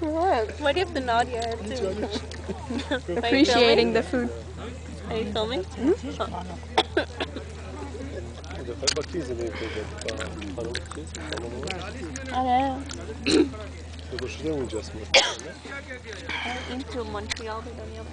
What? What if the Nadia had to? too? Appreciating the food. Are you filming? Bak izlemeyi Into Montreal, they don't have